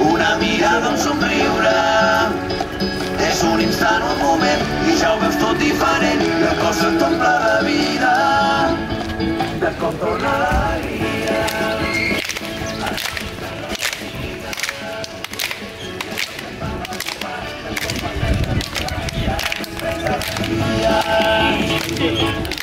una mirada, un somriure. És un instant, un moment, i ja ho veus tot diferent, i el cos se't omple de vida. De cop torna l'alegria. Yeah.